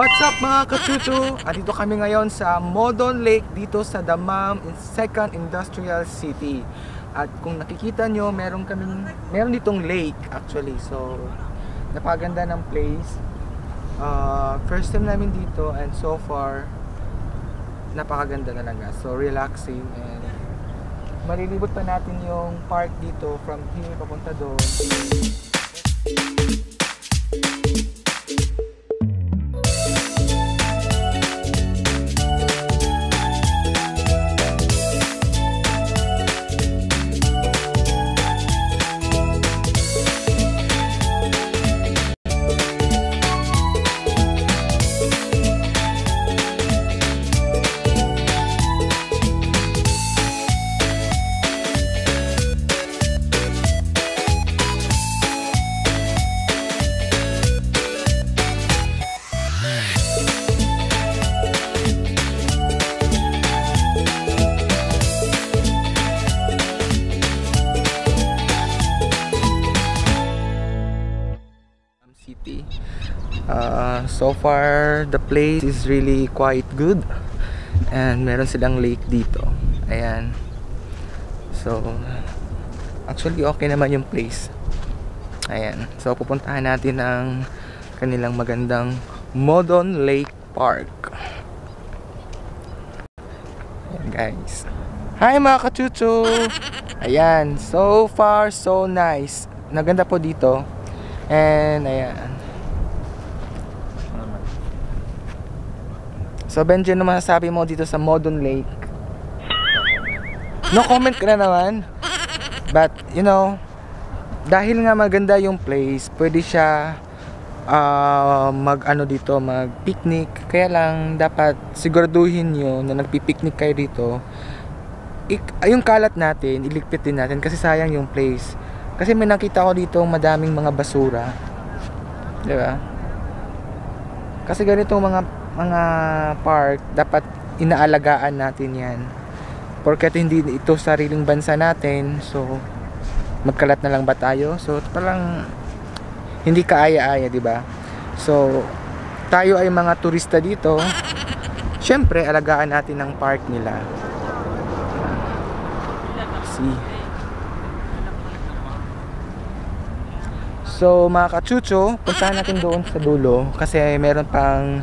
What's up mga kachuchu? Andito kami ngayon sa Modon Lake dito sa Damam Second Industrial City. At kung nakikita nyo, meron kaming meron ditong lake actually. So napaganda ng place. Uh, first time namin dito and so far napakaganda talaga. So relaxing and malilibot pa natin yung park dito from here papunta doon. City. Uh, so far, the place is really quite good. And meron silang lake dito. Ayan. So, actually okay naman yung place. Ayan. So, pupuntahan natin ang kanilang magandang Modon Lake Park. Ayan guys. Hi mga kachucho! Ayan. So far, so nice. Naganda po dito. And ayan. So Benji, ano masasabi mo dito sa Modon Lake? No comment ka na naman. But, you know, dahil nga maganda yung place, pwede siya uh, mag ano dito, mag picnic. Kaya lang dapat siguraduhin nyo na nagpi-picnic kayo dito. Ik yung kalat natin, iligpit din natin kasi sayang yung place. Kasi may nakita ko dito madaming mga basura. 'Di ba? Kasi ganito mga mga park dapat inaalagaan natin 'yan. Porket hindi ito sariling bansa natin, so magkalat na lang ba tayo? So parang hindi kaaya-aya, 'di ba? So tayo ay mga turista dito. Siyempre, alagaan natin ang park nila. See. So mga kachucho, puntahan natin doon sa dulo kasi meron pang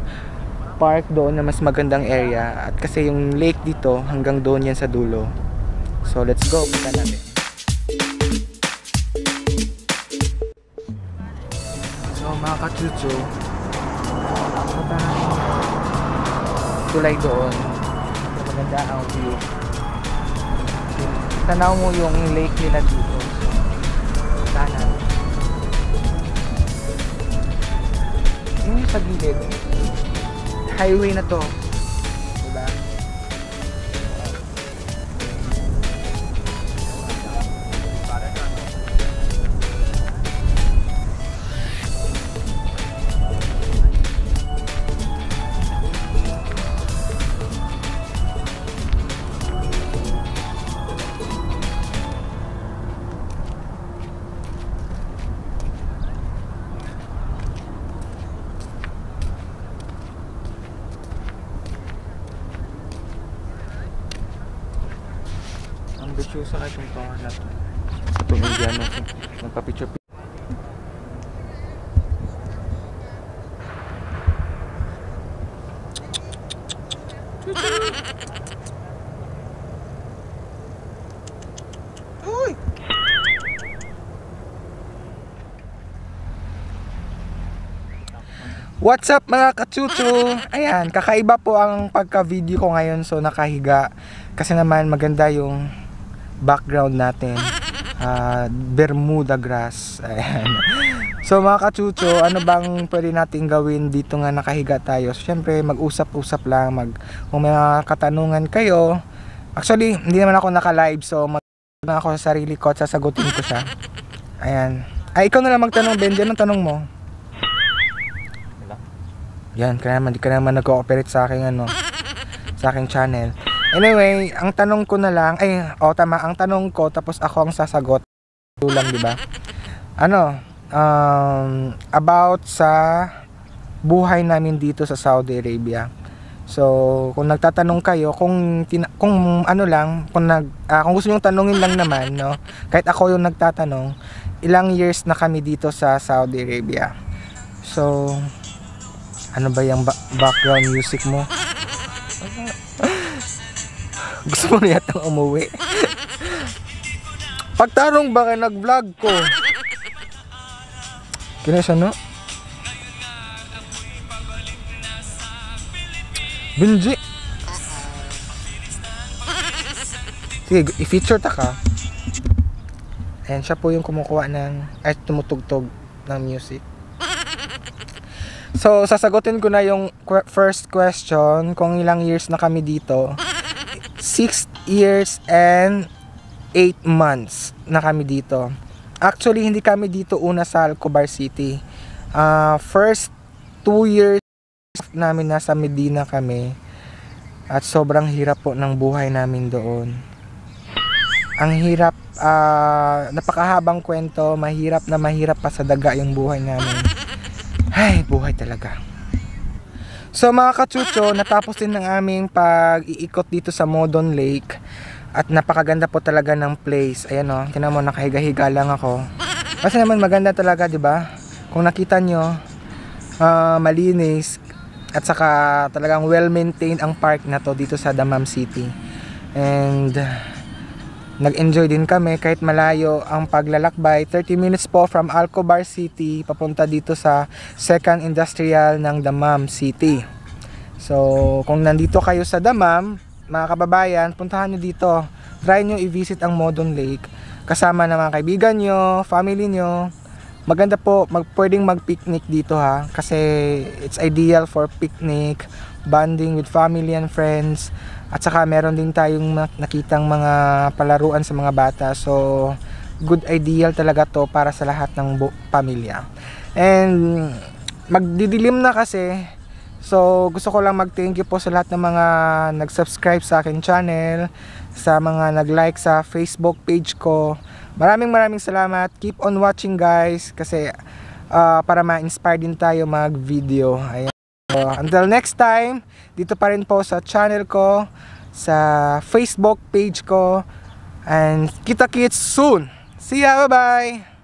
park doon na mas magandang area at kasi yung lake dito hanggang doon yan sa dulo. So let's go, punta natin. So mga kachucho, puntahan tulay doon. Maganda ang view. Tanaw mo yung lake nila dito. Sa gilid, highway na to. Ambisyoso na itong car na to. Itong. Magpa-picture Uy! What's up mga kachucho? Ayan, kakaiba po ang pagka-video ko ngayon so nakahiga kasi naman maganda yung background natin. Uh, Bermuda grass. Ayan. So mga kachucho ano bang pwede natin gawin dito nga nakahiga tayo? So, syempre mag-usap-usap lang mag, kung may mga katanungan kayo. Actually hindi naman ako naka live so mag na ako sa sarili ko at sasagutin ko siya. Ayan. Ay ikaw na lang magtanong Benji. Anong tanong mo? Yan kaya naman di ka naman nag-cooperate sa aking ano sa aking channel Anyway, ang tanong ko na lang, ay, oh tama, ang tanong ko tapos ako ang sasagot. Lang, 'di ba? Ano? Um, about sa buhay namin dito sa Saudi Arabia. So, kung nagtatanong kayo, kung kung ano lang, kung nag ah, kung gusto niyo tanungin lang naman, no. Kahit ako yung nagtatanong, ilang years na kami dito sa Saudi Arabia. So, ano ba yung ba- background music mo? gusto mo na yatang umuwi. Pagtarong ba ka nag-vlog ko? Kinesa no? Benji. Sige, i-feature ta ka. Ayan, siya po yung kumukuha ng, ay tumutugtog ng music. So, sasagutin ko na yung que- first question, kung ilang years na kami dito. 6 years and 8 months na kami dito. Actually, hindi kami dito una sa Alcobar City. Ah, first 2 years namin nasa Medina kami. At sobrang hirap po ng buhay namin doon. Ang hirap, ah, napakahabang kwento, mahirap na mahirap pa sa daga yung buhay namin. Ay, buhay talaga. So mga kachucho, natapos din ng aming pag-iikot dito sa Modon Lake. At napakaganda po talaga ng place. Ayan o, tinan mo, nakahiga-higa lang ako. Kasi naman maganda talaga, di ba? Kung nakita nyo, ah, malinis. At saka talagang well-maintained ang park na to dito sa Damam City. And nag-enjoy din kami kahit malayo ang paglalakbay. 30 minutes po from Alcobar City papunta dito sa Second Industrial ng Damam City. So, kung nandito kayo sa Damam, mga kababayan, puntahan nyo dito. Try nyo i-visit ang Modon Lake kasama ng mga kaibigan nyo, family nyo. Maganda po, mag, pwedeng mag-picnic dito ha kasi it's ideal for picnic, bonding with family and friends. At saka meron din tayong nakitang mga palaruan sa mga bata. So, good ideal talaga to para sa lahat ng pamilya. And magdidilim na kasi. So, gusto ko lang mag-thank you po sa lahat ng mga nag-subscribe sa akin channel, sa mga nag-like sa Facebook page ko. Maraming maraming salamat. Keep on watching guys kasi ah, para ma-inspire din tayo mag-video. Ayan. So, until next time, dito pa rin po sa channel ko, sa Facebook page ko, and kita-kits soon. See ya, bye-bye!